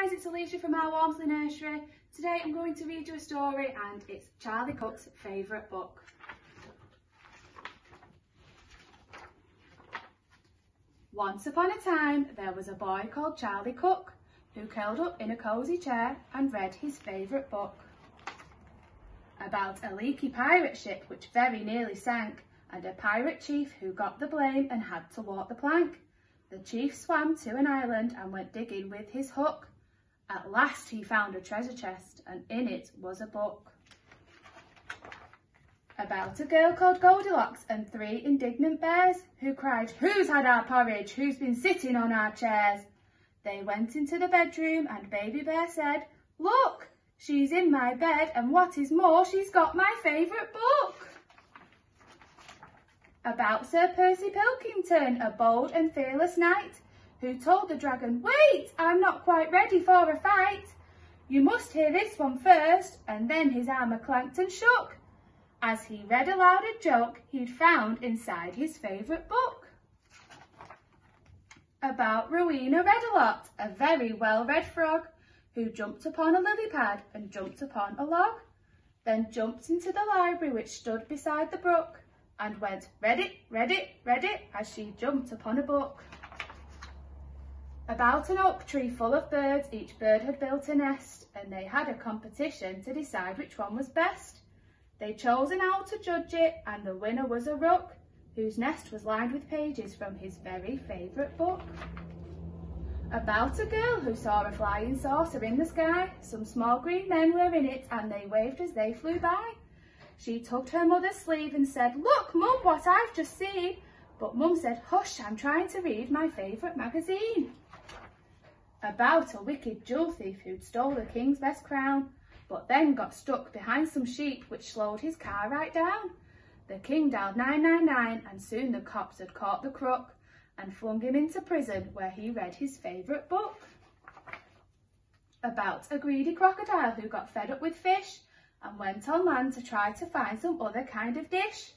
guys, it's Alisha from our Walmersley Nursery. Today I'm going to read you a story and it's Charlie Cook's favourite book. Once upon a time there was a boy called Charlie Cook who curled up in a cosy chair and read his favourite book. About a leaky pirate ship which very nearly sank and a pirate chief who got the blame and had to walk the plank. The chief swam to an island and went digging with his hook. At last he found a treasure chest and in it was a book. About a girl called Goldilocks and three indignant bears who cried, Who's had our porridge? Who's been sitting on our chairs? They went into the bedroom and Baby Bear said, Look, she's in my bed and what is more, she's got my favourite book about Sir Percy Pilkington, a bold and fearless knight, who told the dragon, Wait, I'm not quite ready for a fight. You must hear this one first, and then his armour clanked and shook, as he read aloud a joke he'd found inside his favourite book. About Rowena Redalot, a very well-read frog, who jumped upon a lily pad and jumped upon a log, then jumped into the library which stood beside the brook, and went, read it, read it, read it, as she jumped upon a book. About an oak tree full of birds, each bird had built a nest, and they had a competition to decide which one was best. They chose an owl to judge it, and the winner was a rook, whose nest was lined with pages from his very favourite book. About a girl who saw a flying saucer in the sky. Some small green men were in it, and they waved as they flew by. She tugged her mother's sleeve and said, Look, Mum, what I've just seen. But Mum said, Hush, I'm trying to read my favourite magazine. About a wicked jewel thief who'd stole the king's best crown, but then got stuck behind some sheep which slowed his car right down. The king dialed 999 and soon the cops had caught the crook and flung him into prison where he read his favourite book. About a greedy crocodile who got fed up with fish and went on land to try to find some other kind of dish.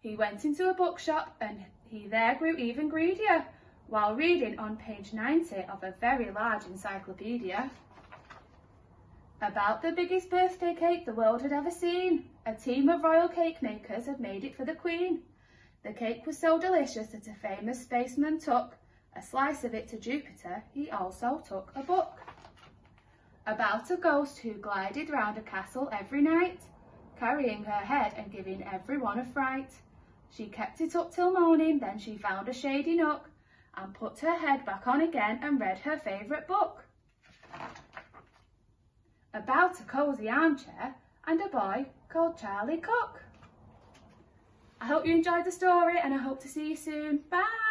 He went into a bookshop and he there grew even greedier while reading on page 90 of a very large encyclopedia about the biggest birthday cake the world had ever seen. A team of royal cake makers had made it for the Queen. The cake was so delicious that a famous spaceman took a slice of it to Jupiter. He also took a book about a ghost who glided round a castle every night, carrying her head and giving everyone a fright. She kept it up till morning, then she found a shady nook and put her head back on again and read her favourite book. About a cosy armchair and a boy called Charlie Cook. I hope you enjoyed the story and I hope to see you soon. Bye!